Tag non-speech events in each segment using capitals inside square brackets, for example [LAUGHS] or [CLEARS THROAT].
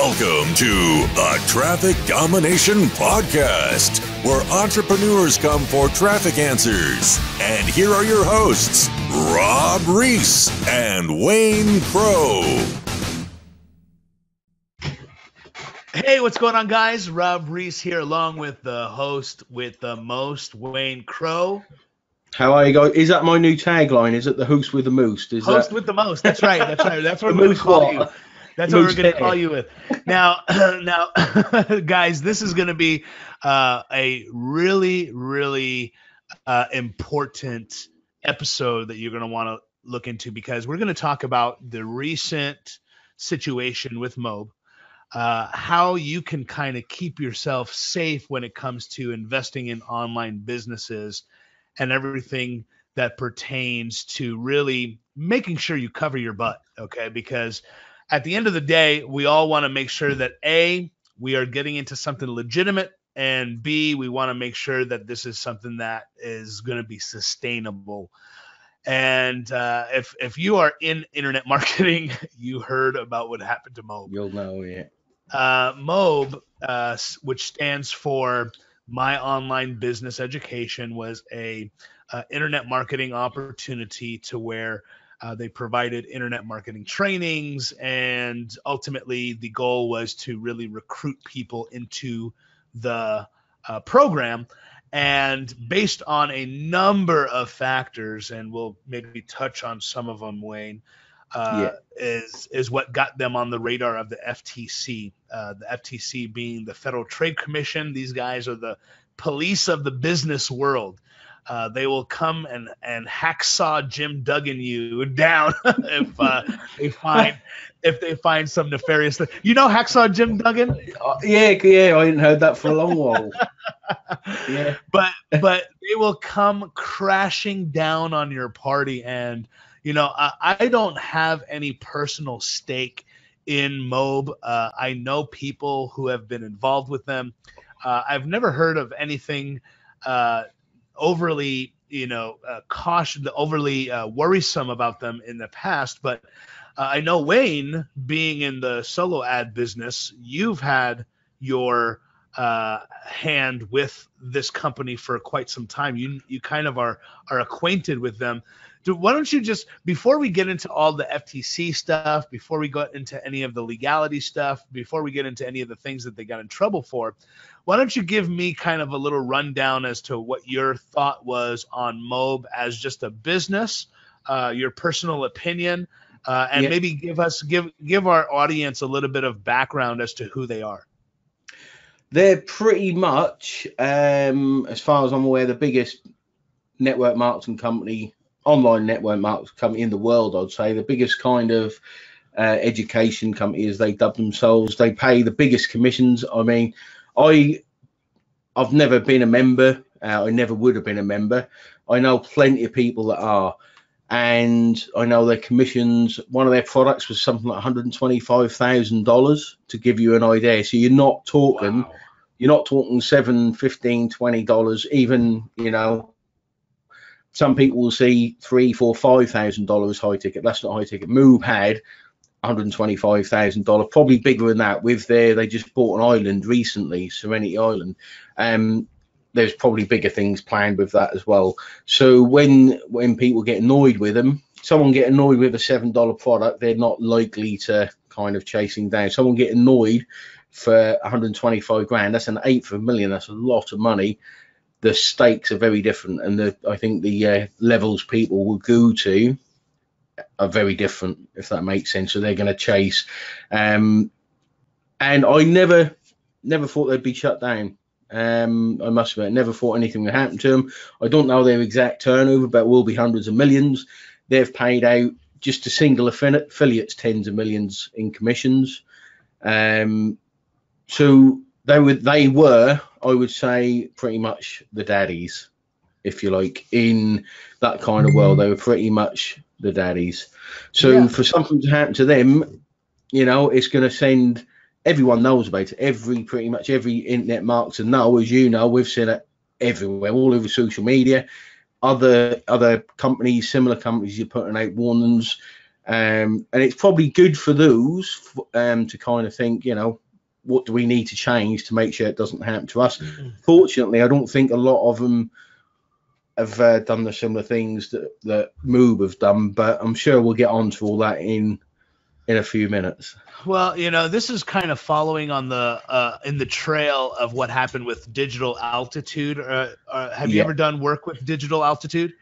Welcome to the Traffic Domination Podcast, where entrepreneurs come for traffic answers. And here are your hosts, Rob Reese and Wayne Crow. Hey, what's going on, guys? Rob Reese here, along with the host with the most, Wayne Crow. How are you guys? Is that my new tagline? Is it the host with the most? Is Host that with the most. That's right. That's right. That's [LAUGHS] what The we're going most to call what? you. That's what we're going to call you with. Now, [CLEARS THROAT] now, [LAUGHS] guys, this is going to be uh, a really, really uh, important episode that you're going to want to look into because we're going to talk about the recent situation with Mobe, uh, how you can kind of keep yourself safe when it comes to investing in online businesses and everything that pertains to really making sure you cover your butt. Okay. Because at the end of the day, we all want to make sure that A, we are getting into something legitimate, and B, we want to make sure that this is something that is going to be sustainable. And uh, if if you are in internet [LAUGHS] marketing, you heard about what happened to Mobe. You'll know, yeah. Uh, MOBE, uh, which stands for My Online Business Education, was a uh, internet marketing opportunity to where uh, they provided internet marketing trainings, and ultimately the goal was to really recruit people into the uh, program. And based on a number of factors, and we'll maybe touch on some of them, Wayne, uh, is is what got them on the radar of the FTC. Uh, the FTC being the Federal Trade Commission. These guys are the police of the business world. Uh, they will come and and hacksaw Jim Duggan you [LAUGHS] down if uh, they find if they find some nefarious thing. You know hacksaw Jim Duggan, Uh, yeah, yeah, I hadn't heard that for a long while. [LAUGHS] Yeah. but but they will come crashing down on your party and you know i, I don't have any personal stake in mob uh, i know people who have been involved with them uh, i've never heard of anything uh, overly you know uh, caution overly uh, worrisome about them in the past but uh, i know wayne being in the solo ad business you've had your uh, hand with this company for quite some time. You you kind of are are acquainted with them. Do, why don't you just before we get into all the FTC stuff, before we go into any of the legality stuff, before we get into any of the things that they got in trouble for, why don't you give me kind of a little rundown as to what your thought was on Mob as just a business, uh, your personal opinion, uh, and Yeah. maybe give us give give our audience a little bit of background as to who they are. They're pretty much, um, as far as I'm aware, the biggest network marketing company, online network marketing company in the world, I'd say. The biggest kind of uh, education company, as they dub themselves. They pay the biggest commissions. I mean, I, I've never been a member. Uh, I never would have been a member. I know plenty of people that are. And I know their commissions, one of their products was something like $125,000 to give you an idea. So you're not talking you're not talking seven, fifteen, twenty dollars. Even you know, some people will see three, four, five thousand dollars high ticket. That's not high ticket. Mobe had one hundred twenty-five thousand dollars, probably bigger than that. With their, they just bought an island recently, Serenity Island. Um, there's probably bigger things planned with that as well. So when when people get annoyed with them, someone get annoyed with a seven dollar product, they're not likely to kind of chasing down. Someone get annoyed for 125 grand. That's an eighth of a million. That's a lot of money. The stakes are very different, and the I think the uh, levels people will go to are very different, if that makes sense. So they're going to chase. Um, and I never, never thought they'd be shut down. Um, I must admit, never thought anything would happen to them. I don't know their exact turnover, but will be hundreds of millions. They've paid out just to single affili- affiliates tens of millions in commissions. Um, so they were, they were, I would say, pretty much the daddies, if you like, in that kind of world. They were pretty much the daddies. So Yeah. for something to happen to them, you know, it's going to send everyone knows about it. Every pretty much every internet marketer know, as you know, we've seen it everywhere, all over social media. Other other companies, similar companies, you're putting out warnings. Um, and it's probably good for those um, to kind of think, you know, what do we need to change to make sure it doesn't happen to us? Mm-hmm. Fortunately, I don't think a lot of them have uh, done the similar things that that Mobe have done, but I'm sure we'll get on to all that in in a few minutes. Well, you know, this is kind of following on the uh, in the trail of what happened with Digital Altitude. Uh, uh, have you ever done work with Digital Altitude?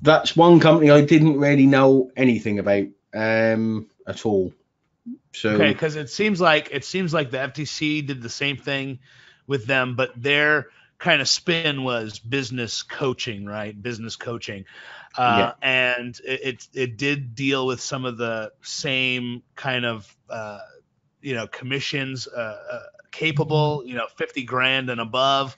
That's one company I didn't really know anything about um, at all. So Okay, because it seems like it seems like the FTC did the same thing with them, but their kind of spin was business coaching, right? Business coaching, uh, and it, it it did deal with some of the same kind of uh, you know commissions uh, uh, capable, you know, fifty grand and above.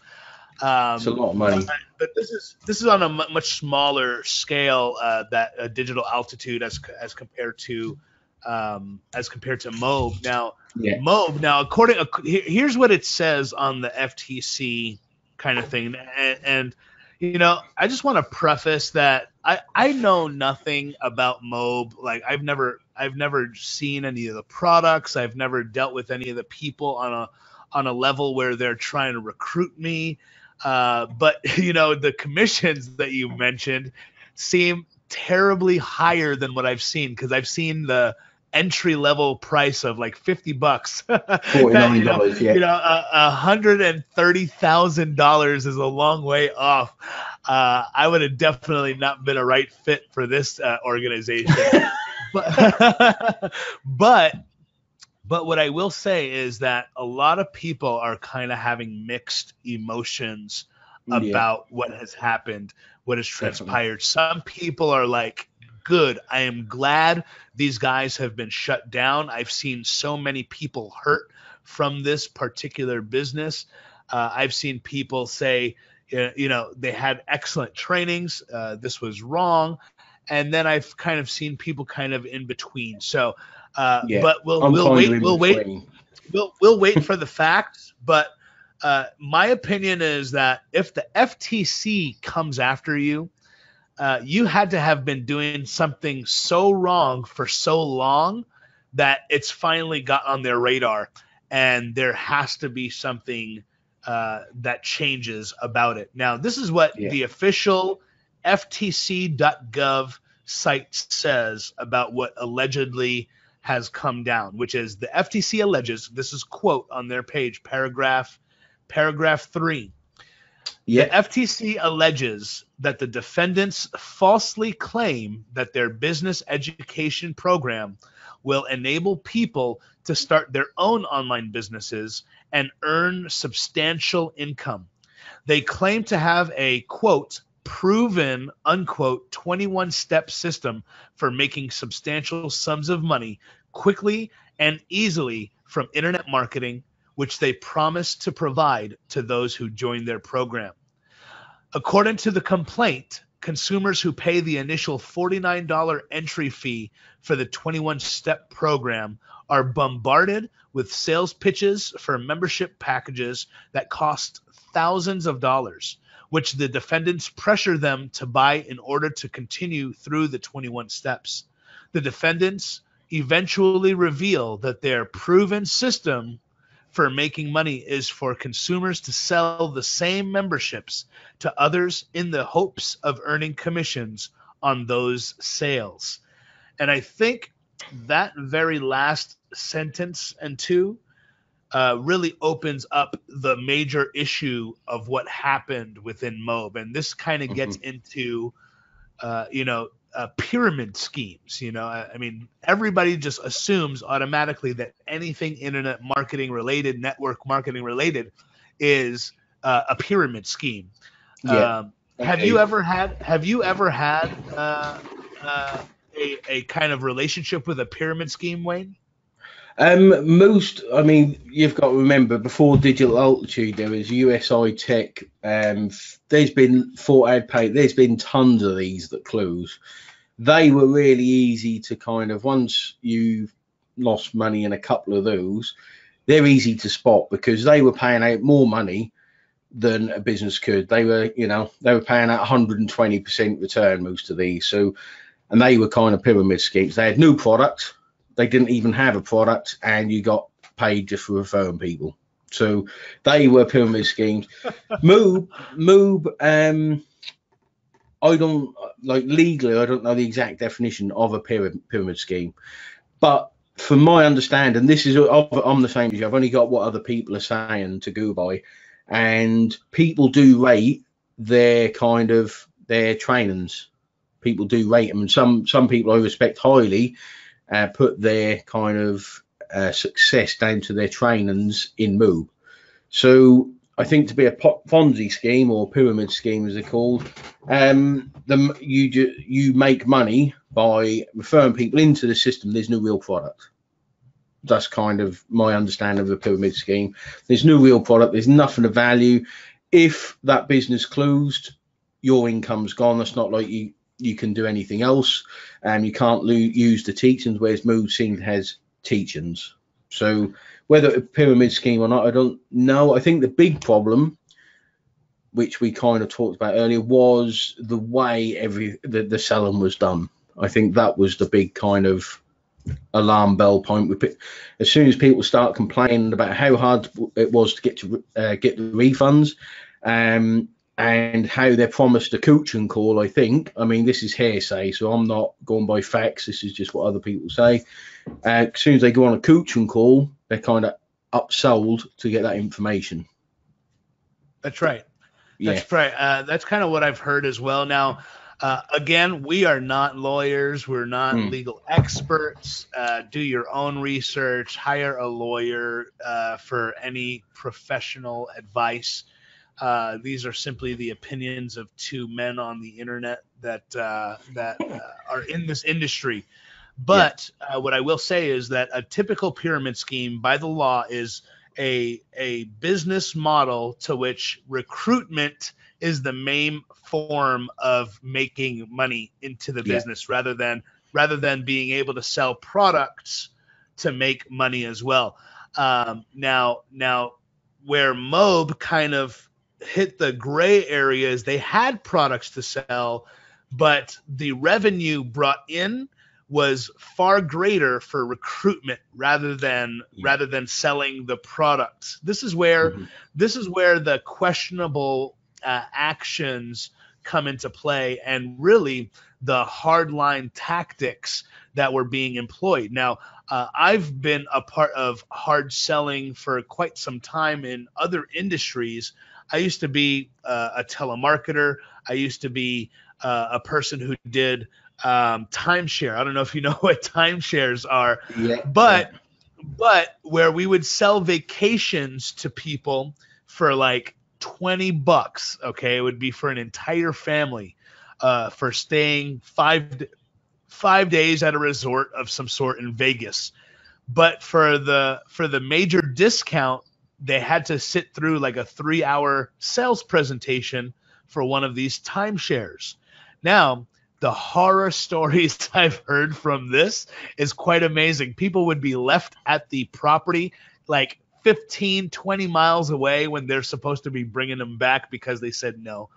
Um, it's a lot of money. but, but this is this is on a much smaller scale uh, that uh, digital altitude as as compared to um, as compared to Mobe. Now, Yeah. Now, according here's what it says on the FTC kind of thing, and, and you know, I just want to preface that I I know nothing about Mobe. Like I've never I've never seen any of the products. I've never dealt with any of the people on a on a level where they're trying to recruit me. Uh, but [LAUGHS] you know, the commissions that you mentioned seem terribly higher than what I've seen because I've seen the entry level price of like 50 bucks. [LAUGHS] Forty-nine You know. Yeah. you know, a a hundred and thirty thousand dollars is a long way off. Uh, I would have definitely not been a right fit for this uh, organization. [LAUGHS] but, [LAUGHS] but, but what I will say is that a lot of people are kind of having mixed emotions Yeah. about what has happened, what has Definitely. transpired. Some people are like, good. I am glad these guys have been shut down. I've seen so many people hurt from this particular business. Uh, I've seen people say, you know, they had excellent trainings. Uh, this was wrong. And then I've kind of seen people kind of in between. So, uh, Yeah, but we'll, we'll wait. We'll wait we'll we'll wait for the facts, but uh, my opinion is that if the FTC comes after you, uh, you had to have been doing something so wrong for so long that it's finally got on their radar, and there has to be something uh, that changes about it. Now, this is what Yeah. the official FTC.gov site says about what allegedly has come down, which is the FTC alleges. This is quote on their page, paragraph paragraph three. The FTC alleges that the defendants falsely claim that their business education program will enable people to start their own online businesses and earn substantial income. They claim to have a quote proven unquote 21 step system for making substantial sums of money quickly and easily from internet marketing which they promise to provide to those who join their program. According to the complaint, consumers who pay the initial $49 entry fee for the 21 step program are bombarded with sales pitches for membership packages that cost thousands of dollars, which the defendants pressure them to buy in order to continue through the 21 steps. The defendants eventually reveal that their proven system for making money is for consumers to sell the same memberships to others in the hopes of earning commissions on those sales. And I think that very last sentence and two uh, really opens up the major issue of what happened within Mobe. And this kind of gets into, uh, you know, uh, pyramid schemes. You know, I, I mean, everybody just assumes automatically that anything internet marketing related, network marketing related, is uh, a pyramid scheme. Yeah. Um, have Okay. you ever had? Have you ever had uh, uh, a a kind of relationship with a pyramid scheme, Wayne? Um, most, I mean, you've got to remember before Digital Altitude, there was USI Tech. Um, there's been Fort Ad Pay. There's been tons of these that close. They were really easy to kind of once you've lost money in a couple of those, they're easy to spot because they were paying out more money than a business could. They were, you know, they were paying out 120% return most of these. So and they were kind of pyramid schemes. They had new products, they didn't even have a product, and you got paid just for referring people. So they were pyramid schemes. [LAUGHS] Mobe, Mobe, um, I don't like legally. I don't know the exact definition of a pyramid pyramid scheme, but from my understanding, this is I'm the same as you. I've only got what other people are saying to go by, and people do rate their kind of their trainings. People do rate them, and some some people I respect highly uh, put their kind of uh, success down to their trainings in Mobe. So I think to be a Ponzi scheme or pyramid scheme, as they're called, um, the, you you make money by referring people into the system. There's no real product. That's kind of my understanding of the pyramid scheme. There's no real product. There's nothing of value. If that business closed, your income's gone. That's not like you you can do anything else, and um, you can't lo- use the teachings. Whereas Movesync has teachings. So whether a pyramid scheme or not, I don't know. I think the big problem, which we kind of talked about earlier, was the way every the, the selling was done. I think that was the big kind of alarm bell point. As soon as people start complaining about how hard it was to get to uh, get the refunds, um, and how they're promised a coaching call. I think. I mean, this is hearsay, so I'm not going by facts. This is just what other people say. Uh, as soon as they go on a coaching call, they're kind of upsold to get that information. That's right. Yeah. That's right. Uh, that's kind of what I've heard as well. Now, uh, again, we are not lawyers. We're not mm. legal experts. Uh, do your own research. Hire a lawyer uh, for any professional advice. Uh, these are simply the opinions of two men on the internet that uh, that are in this industry. But yeah. uh, what I will say is that a typical pyramid scheme by the law is a a business model to which recruitment is the main form of making money into the yeah. business rather than rather than being able to sell products to make money as well. Um, now now where Mobe kind of hit the gray areas, they had products to sell, but the revenue brought in was far greater for recruitment rather than yeah. rather than selling the products. This is where mm-hmm. this is where the questionable uh, actions come into play and really the hardline tactics that were being employed. Now, uh, I've been a part of hard selling for quite some time in other industries. I used to be uh, a telemarketer. I used to be uh, a person who did um, timeshare. I don't know if you know [LAUGHS] what timeshares are, yeah, but but where we would sell vacations to people for like 20 bucks. Okay, it would be for an entire family uh, for staying five five days at a resort of some sort in Vegas. But for the for the major discount, they had to sit through like a three hour sales presentation for one of these timeshares. Now, the horror [LAUGHS] stories I've heard from this is quite amazing. People would be left at the property like 15, 20 miles away when they're supposed to be bringing them back because they said no.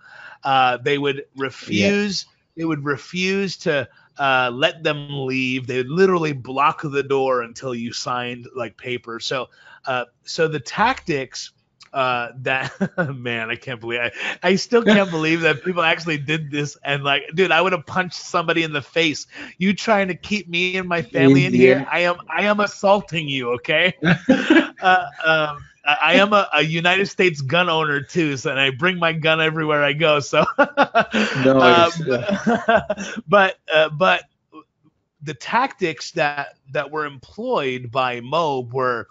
Uh, they would refuse. Yeah. They would refuse to uh, let them leave. They literally block the door until you signed like paper. So, uh, so the tactics uh that [LAUGHS] man i can't believe I, I still [LAUGHS] can't believe that people actually did this and like dude i would have punched somebody in the face you trying to keep me and my family in here i am i am assaulting you okay [LAUGHS] uh, um, I am a, a, United States gun owner too, so and I bring my gun everywhere I go. So, [LAUGHS] nice. um, [LAUGHS] but uh, but the tactics that that were employed by Mobe were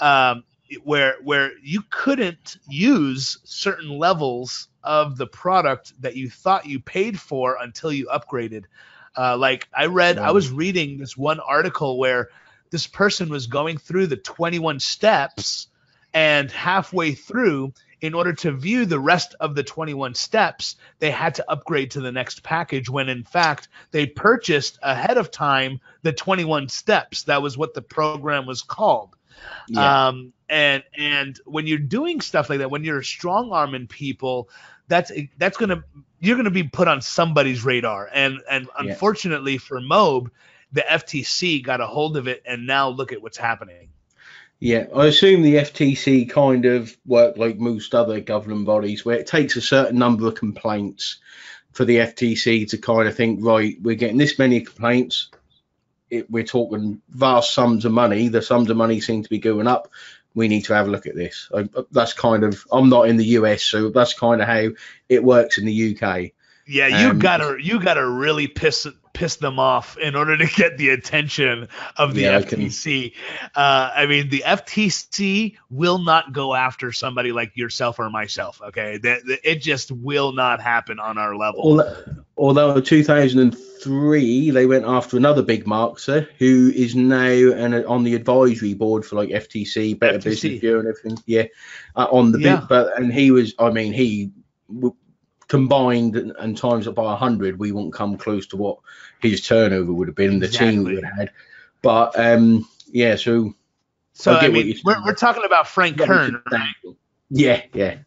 um, where where you couldn't use certain levels of the product that you thought you paid for until you upgraded. Uh, like I read, I was reading this one article where this person was going through the 21 steps, and halfway through, in order to view the rest of the 21 steps, they had to upgrade to the next package when in fact they purchased ahead of time the 21 steps. That was what the program was called. Yeah. Um, and and when you're doing stuff like that, when you're strong arming people, that's that's gonna you're gonna be put on somebody's radar. And and yeah. unfortunately for Mobe, the FTC got a hold of it, and now look at what's happening. Yeah, I assume the FTC kind of work like most other government bodies, where it takes a certain number of complaints for the FTC to kind of think, right, we're getting this many complaints. It, we're talking vast sums of money. The sums of money seem to be going up. We need to have a look at this. I, that's kind of. I'm not in the US, so that's kind of how it works in the UK. Yeah, you um, gotta you gotta really piss piss them off in order to get the attention of the yeah, FTC. I, uh, I mean, the FTC will not go after somebody like yourself or myself. Okay, that, it just will not happen on our level. Although, 2003, they went after another big marketer who is now an, on the advisory board for like FTC, Better FTC. Business Bureau, and everything. Yeah, uh, on the yeah. big, but and he was, I mean, he combined and times it by 100 we won't come close to what his turnover would have been exactly. the team would have had. But um yeah so so i, I mean we're, we're talking about frank kern right? yeah yeah.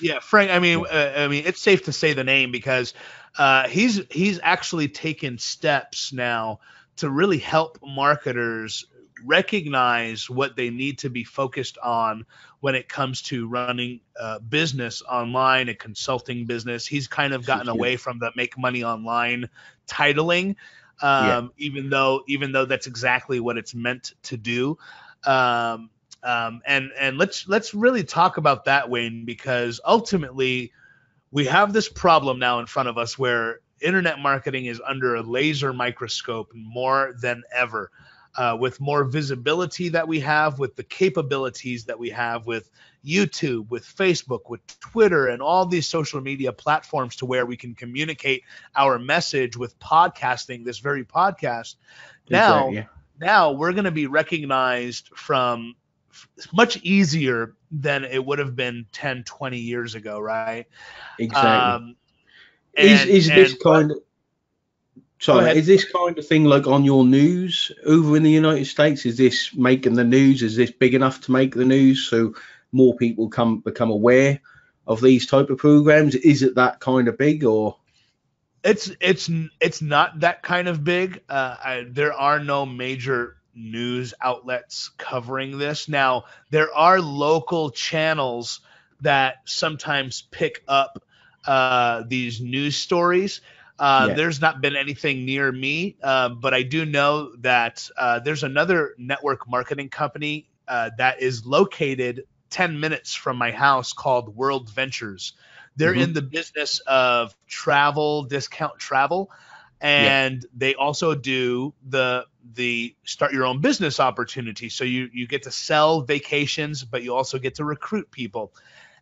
Yeah frank i mean uh, i mean it's safe to say the name because uh he's he's actually taken steps now to really help marketers recognize what they need to be focused on when it comes to running uh, business online, a consulting business. He's kind of gotten away from the make money online titling, um, yeah. even though even though that's exactly what it's meant to do. Um, um, and and let's let's really talk about that, Wayne, because ultimately we have this problem now in front of us where internet marketing is under a laser microscope more than ever uh, with more visibility that we have, with the capabilities that we have with YouTube, with Facebook, with Twitter, and all these social media platforms to where we can communicate our message with podcasting, this very podcast. Now, right, yeah. now we're going to be recognized from much easier than it would have been 10, 20 years ago, right? Exactly. Um, and, is, is this and, kind of so is this kind of thing like on your news over in the United States? Is this making the news? Is this big enough to make the news so more people come become aware of these type of programs? Is it that kind of big or? It's it's it's not that kind of big. Uh, I, there are no major news outlets covering this. Now there are local channels that sometimes pick up uh, these news stories uh, yeah. There's not been anything near me, uh, but I do know that uh, there's another network marketing company uh, that is located 10 minutes from my house called World Ventures. They're mm-hmm. in the business of travel, discount travel, and yeah. they also do the the start your own business opportunity. So you you get to sell vacations, but you also get to recruit people.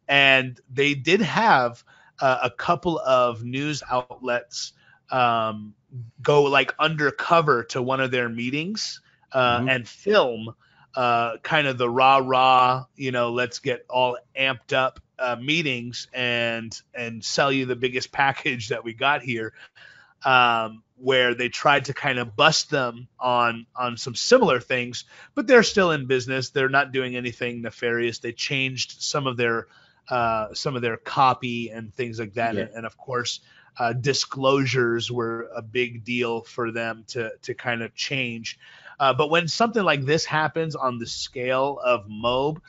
And they did have uh, a couple of news outlets um, go like undercover to one of their meetings uh, mm-hmm. and film uh, kind of the rah rah, you know, let's get all amped up uh, meetings and and sell you the biggest [LAUGHS] package that we got here. Um, where they tried to kind of bust them on on some similar things, but they're still in business. They're not doing anything nefarious. They changed some of their uh, some of their copy and things like that. Yeah. And, and, of course, uh, disclosures were a big deal for them to to kind of change. Uh, but when something like this happens on the scale of Mobe,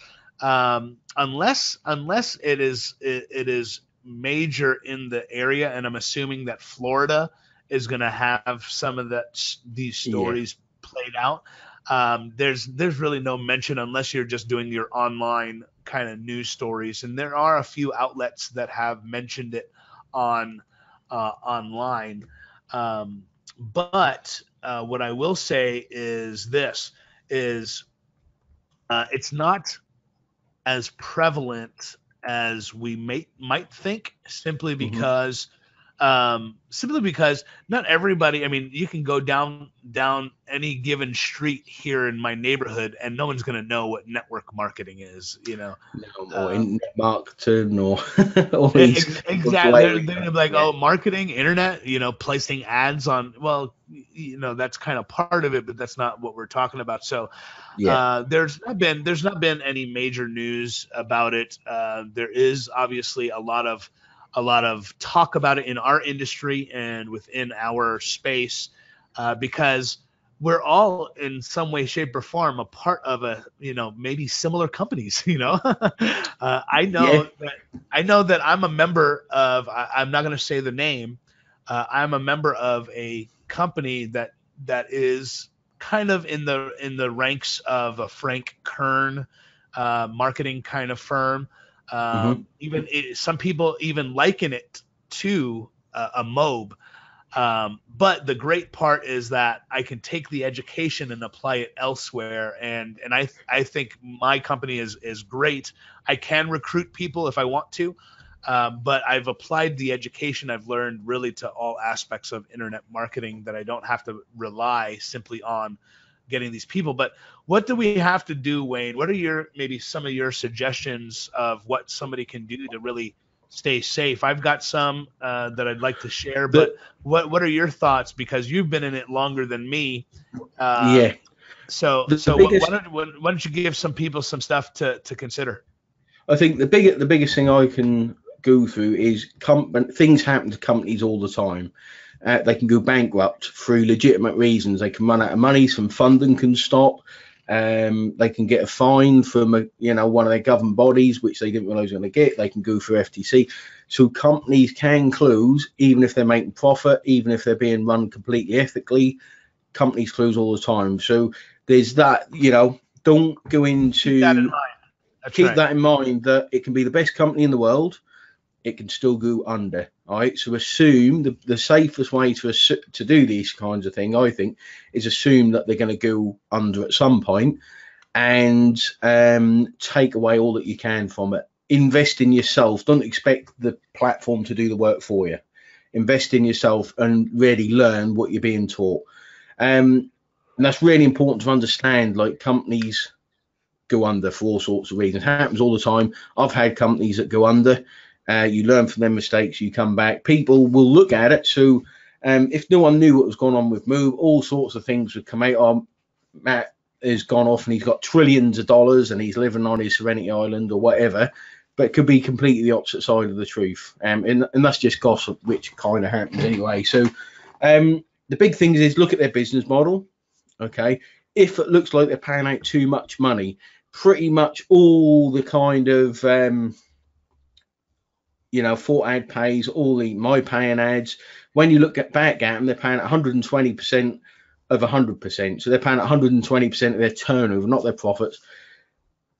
um, unless unless it is it, it is major in the area, and I'm assuming that Florida is going to have some of that these stories yeah. played out. Um, there's there's really no mention unless you're just doing your online kind of news stories, and there are a few outlets that have mentioned it on uh, online. Um, but uh, what I will say is this: is uh, it's not as prevalent as we may, might think, simply mm-hmm. because um, simply because not everybody. I mean, you can go down down any given street here in my neighborhood, and no one's going to know what network marketing is. You know, no, or um, internet marketing or [LAUGHS] all these exactly. They're, they're going to be like, oh, marketing, internet. You know, placing ads on. Well, you know, that's kind of part of it, but that's not what we're talking about. So, yeah. Uh, there's not been there's not been any major news about it. Uh, there is obviously a lot of a lot of talk about it in our industry and within our space uh, because we're all in some way shape or form a part of a you know maybe similar companies [LAUGHS] you know [LAUGHS] uh, i know yeah. that i know that i'm a member of I, am not going to say the name uh, i'm a member of a company that that is kind of in the in the ranks of a frank kern uh, marketing kind of firm. Um, mm-hmm. Even it, some people even liken it to uh, a MOBE. Um, but the great part is that I can take the education and apply it elsewhere, and and I I think my company is is great. I can recruit people if I want to, um, but I've applied the education I've learned really to all aspects of internet marketing that I don't have to rely simply on getting these people. But what do we have to do, Wayne? What are your maybe some of your suggestions of what somebody can do to really stay safe? I've got some uh, that I'd like to share, but what what are your thoughts? Because you've been in it longer than me. Uh, yeah. So the, so the biggest, why, don't, why don't you give some people some stuff to to consider? I think the big the biggest thing I can go through is com- things happen to companies all the time. Uh, they can go bankrupt through legitimate reasons. They can run out of money, some funding can stop. Um, they can get a fine from a, you know one of their government bodies, which they didn't realize they were going to get. They can go for FTC. So companies can close even if they're making profit, even if they're being run completely ethically. Companies close all the time. So there's that. You know, don't go into keep that in mind. that in mind that it can be the best company in the world it can still go under. Right. So assume the, the safest way to to do these kinds of thing, I think, is assume that they're going to go under at some point and um, take away all that you can from it. Invest in yourself. Don't expect the platform to do the work for you. Invest in yourself and really learn what you're being taught. Um, and that's really important to understand. Like companies go under for all sorts of reasons. It happens all the time. I've had companies that go under uh, you learn from their mistakes. You come back. People will look at it. So um, if no one knew what was going on with Mobe, all sorts of things would come out. Oh, Matt has gone off and he's got trillions of dollars and he's living on his Serenity Island or whatever. But it could be completely the opposite side of the truth. Um, and, and that's just gossip, which kind of happens anyway. So um, the big thing is look at their business model. Okay. If it looks like they're paying out too much money, pretty much all the kind of um, you know, Fort ad pays, all the my paying ads. When you look at back at them, they're paying 120% of 100%. So they're paying 120% of their turnover, not their profits.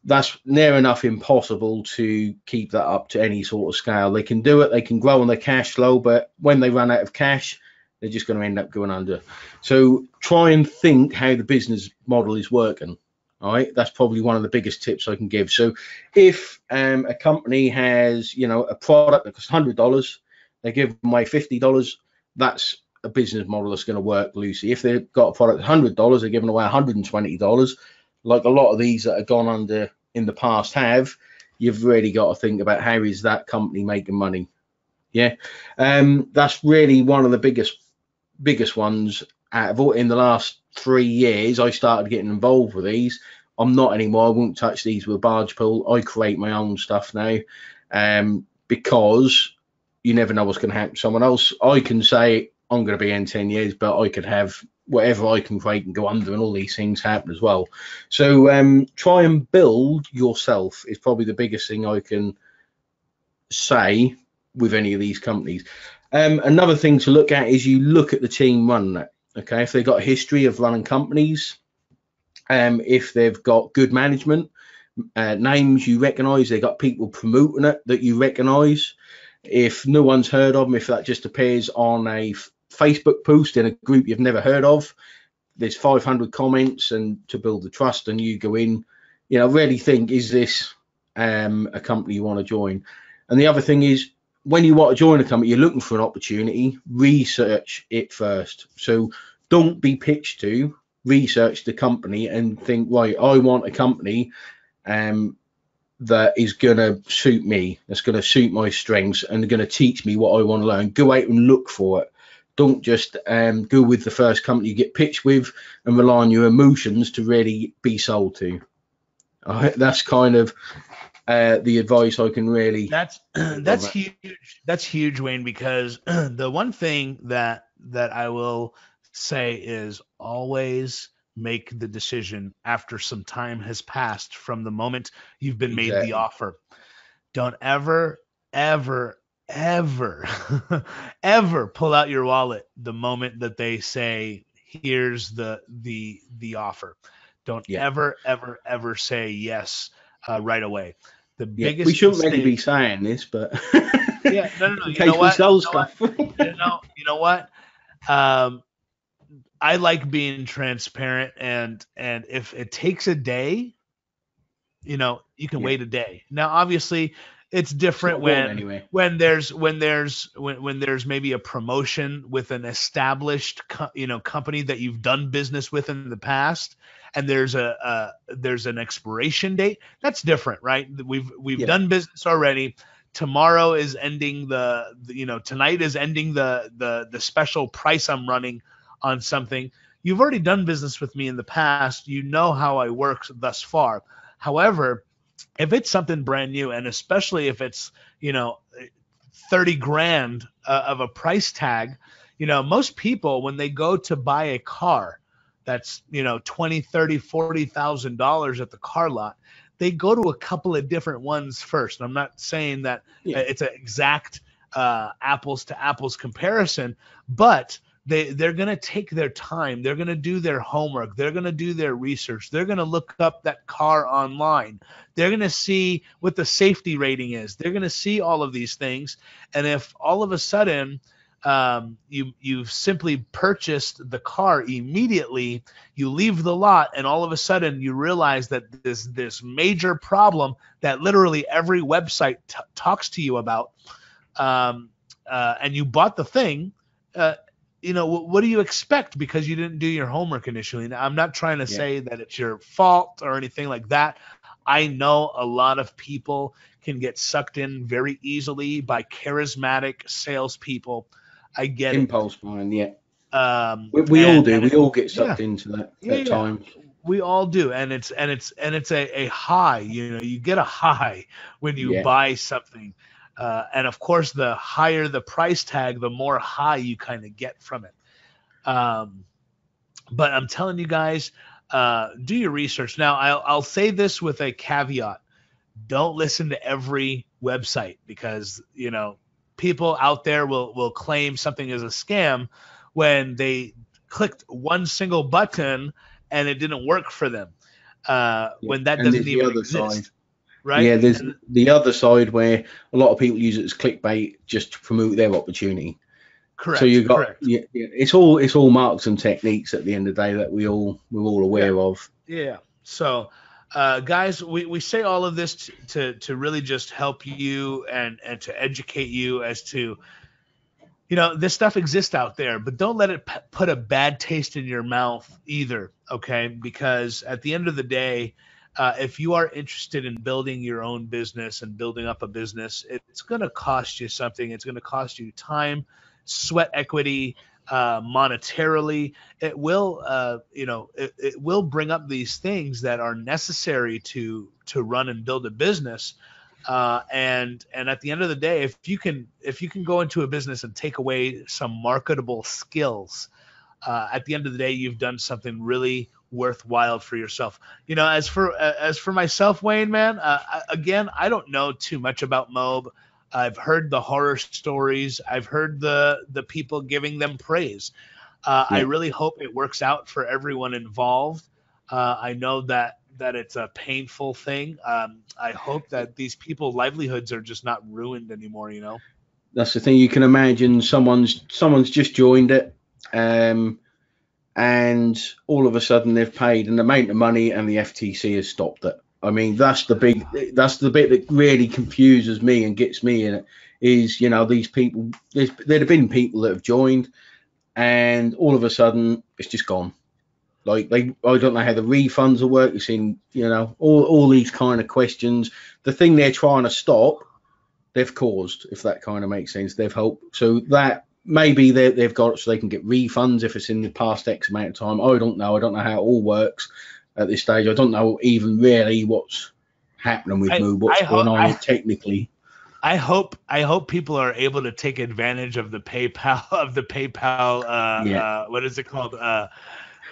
That's near enough impossible to keep that up to any sort of scale. They can do it, they can grow on their cash flow, but when they run out of cash, they're just going to end up going under. So try and think how the business model is working. All right, that's probably one of the biggest tips I can give. So, if um, a company has, you know, a product that costs hundred dollars, they give away fifty dollars. That's a business model that's going to work, Lucy. If they've got a product hundred dollars, they're giving away one hundred and twenty dollars. Like a lot of these that have gone under in the past have, you've really got to think about how is that company making money. Yeah, um, that's really one of the biggest biggest ones out of all in the last three years, I started getting involved with these. I'm not anymore. I won't touch these with barge pole. I create my own stuff now, um, because you never know what's going to happen to someone else. I can say I'm going to be in 10 years, but I could have whatever I can create and go under, and all these things happen as well. So um, try and build yourself is probably the biggest thing I can say with any of these companies. Um, another thing to look at is you look at the team it. Okay, if they've got a history of running companies, um, if they've got good management, uh, names you recognise, they've got people promoting it that you recognise. If no one's heard of them, if that just appears on a Facebook post in a group you've never heard of, there's 500 comments, and to build the trust, and you go in, you know, really think is this um, a company you want to join? And the other thing is when you want to join a company, you're looking for an opportunity, research it first. So don't be pitched to, research the company and think, right, I want a company um, that is going to suit me, that's going to suit my strengths and going to teach me what I want to learn. Go out and look for it. Don't just um, go with the first company you get pitched with and rely on your emotions to really be sold to. Uh, that's kind of uh, the advice I can really. That's [CLEARS THROAT] that's huge. That's huge, Wayne. Because [CLEARS THROAT] the one thing that that I will say is always make the decision after some time has passed from the moment you've been exactly. made the offer. Don't ever, ever, ever, [LAUGHS] ever pull out your wallet the moment that they say, "Here's the the the offer." Don't yeah. ever, ever, ever say yes uh, right away. The yeah, biggest. We shouldn't mistake, really be saying this, but yeah, no, no, no. [LAUGHS] You know what? You know, what? you know, you know what? Um, I like being transparent and and if it takes a day, you know, you can yeah. wait a day. Now obviously it's different when anyway. when there's when there's when, when there's maybe a promotion with an established co- you know company that you've done business with in the past and there's a, a there's an expiration date that's different right we've we've yeah. done business already tomorrow is ending the, the you know tonight is ending the the the special price I'm running on something. You've already done business with me in the past. You know how I work thus far. However, if it's something brand new, and especially if it's, you know, 30 grand uh, of a price tag, you know, most people, when they go to buy a car that's, you know, 20, 30, 40,000 dollars at the car lot, they go to a couple of different ones first. I'm not saying that yeah. it's an exact uh, apples to apples comparison, but they they're going to take their time. They're going to do their homework. They're going to do their research. They're going to look up that car online. They're going to see what the safety rating is. They're going to see all of these things. And if all of a sudden um, you you've simply purchased the car immediately you leave the lot and all of a sudden you realize that this this major problem that literally every website t- talks to you about um, uh, and you bought the thing uh, you know, what do you expect because you didn't do your homework initially? Now, I'm not trying to yeah. say that it's your fault or anything like that. I know a lot of people can get sucked in very easily by charismatic salespeople. I get impulse it. buying, yeah. Um, we, we and, all do. We all get sucked yeah. into that yeah, at times. We all do, and it's and it's and it's a, a high. You know, you get a high when you buy something. Uh, and of course, the higher the price tag, the more high you kind of get from it. Um, but I'm telling you guys, uh, do your research. Now, I'll, I'll say this with a caveat: don't listen to every website because you know people out there will will claim something is a scam when they clicked one single button and it didn't work for them. Uh, yeah. When that doesn't even exist. Side right? Yeah, there's and, the other side where a lot of people use it as clickbait just to promote their opportunity. Correct. So you got yeah, yeah, it's all it's all marks and techniques at the end of the day that we all we're all aware yeah. of. Yeah. So uh, guys, we, we say all of this to, to, to really just help you and and to educate you as to you know this stuff exists out there but don't let it p- put a bad taste in your mouth either okay because at the end of the day uh, if you are interested in building your own business and building up a business, it's going to cost you something. It's going to cost you time, sweat equity, uh, monetarily. It will, uh, you know, it, it, will bring up these things that are necessary to to run and build a business. Uh, and and at the end of the day, if you can if you can go into a business and take away some marketable skills, uh, at the end of the day, you've done something really worthwhile for yourself. You know, as for uh, as for myself, Wayne, man, uh, again, I don't know too much about Mobe. I've heard the horror stories. I've heard the the people giving them praise. Uh, yeah. I really hope it works out for everyone involved. Uh, I know that that it's a painful thing. Um, I hope that these people' livelihoods are just not ruined anymore. You know, that's the thing. You can imagine someone's someone's just joined it. Um, and all of a sudden they've paid an amount of money and the FTC has stopped it. I mean, that's the big, that's the bit that really confuses me and gets me in is you know these people there'd have been people that have joined and all of a sudden it's just gone. Like they i don't know how the refunds will work. You know all, all these kind of questions. The thing they're trying to stop they've caused if that kind of makes sense. They've helped. So that maybe they, they've got it so they can get refunds if it's in the past x amount of time. I don't know. I don't know how it all works at this stage i don't know even really what's happening with I- Moo, what's I going on I- technically I hope I hope people are able to take advantage of the PayPal [LAUGHS] of the PayPal uh, Yeah. uh what is it called uh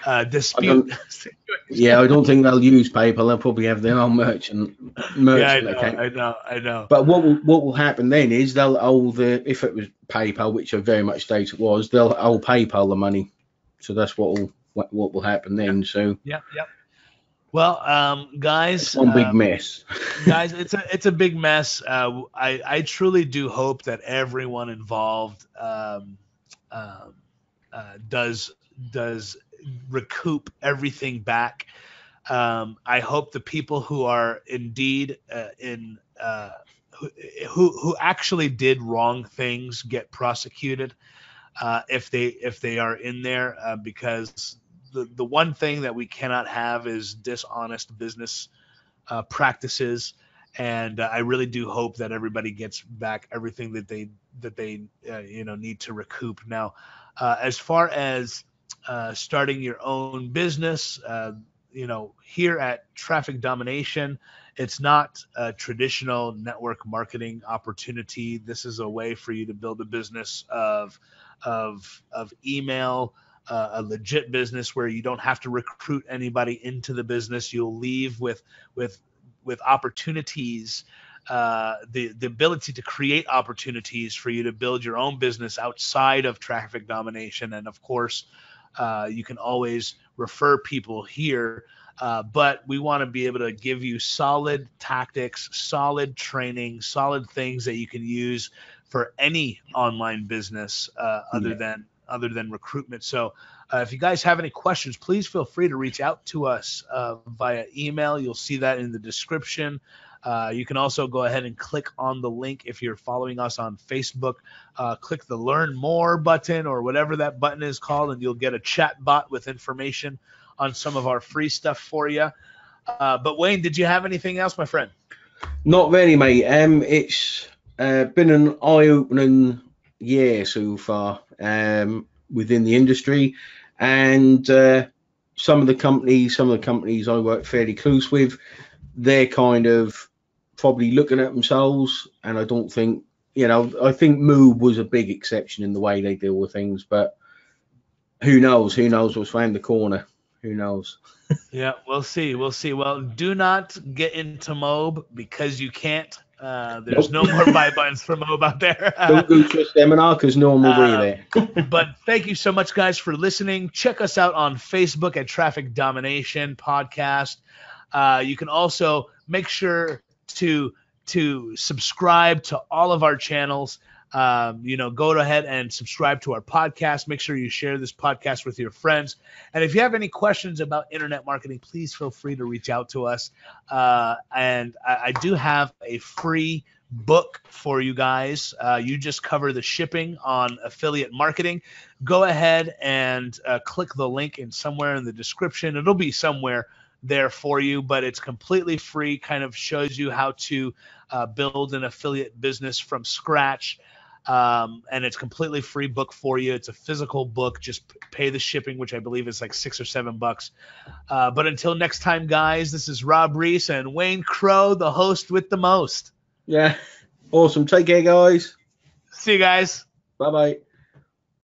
uh dispute. [LAUGHS] Yeah, I don't think they'll use PayPal. They'll probably have their own merchant yeah, I know. I know, I know. But what will what will happen then is they'll owe the if it was PayPal, which I very much doubt it was, they'll owe PayPal the money. So that's what will what, what will happen then. So Yep, yep. Well, um, guys, it's one big um, mess. [LAUGHS] guys, it's a it's a big mess. Uh, I I truly do hope that everyone involved um, um, uh, does does recoup everything back. Um, I hope the people who are indeed uh, in uh, who, who who actually did wrong things get prosecuted uh, if they if they are in there uh, because the the one thing that we cannot have is dishonest business uh, practices and uh, I really do hope that everybody gets back everything that they that they uh, you know need to recoup. Now, uh, as far as uh, starting your own business, uh, you know, here at Traffic Domination, it's not a traditional network marketing opportunity. This is a way for you to build a business of of of email. Uh, a legit business where you don't have to recruit anybody into the business. You'll leave with with with opportunities uh, the the ability to create opportunities for you to build your own business outside of traffic domination and of course uh, you can always refer people here uh, but we want to be able to give you solid tactics solid training solid things that you can use for any online business uh, other Yeah. than other than recruitment so uh, if you guys have any questions, please feel free to reach out to us uh, via email. You'll see that in the description. Uh, you can also go ahead and click on the link if you're following us on Facebook. Uh, click the Learn More button or whatever that button is called, and you'll get a chat bot with information on some of our free stuff for you. Uh, but Wayne, did you have anything else, my friend? Not really, mate. Um, it's uh, been an eye-opening year so far um, within the industry, and uh, some of the companies, some of the companies I work fairly close with, they're kind of probably looking at themselves, and I don't think, you know, I think MOBE was a big exception in the way they deal with things, but who knows? Who knows what's around the corner? Who knows? [LAUGHS] Yeah, we'll see. We'll see. Well, do not get into MOBE because you can't. Uh, there's no more buy buttons for MOBE out there. [LAUGHS] Don't go trust seminar because no one will Uh, be there. [LAUGHS] but thank you so much, guys, for listening. Check us out on Facebook at Traffic Domination Podcast. Uh, you can also make sure to to subscribe to all of our channels. Um, you know, go ahead and subscribe to our podcast. Make sure you share this podcast with your friends. And if you have any questions about internet marketing, please feel free to reach out to us. Uh, and I, I do have a free book for you guys. Uh, you just cover the shipping on affiliate marketing. Go ahead and uh, click the link in somewhere in the description. It'll be somewhere there for you, but it's completely free. Kind of shows you how to uh, build an affiliate business from scratch. Um, and it's completely free book for you. It's a physical book. Just pay the shipping, which I believe is like six or seven bucks. Uh, but until next time, guys, this is Rob Reese and Wayne Crow, the host with the most. Yeah. Awesome. Take care, guys. See you guys. Bye bye.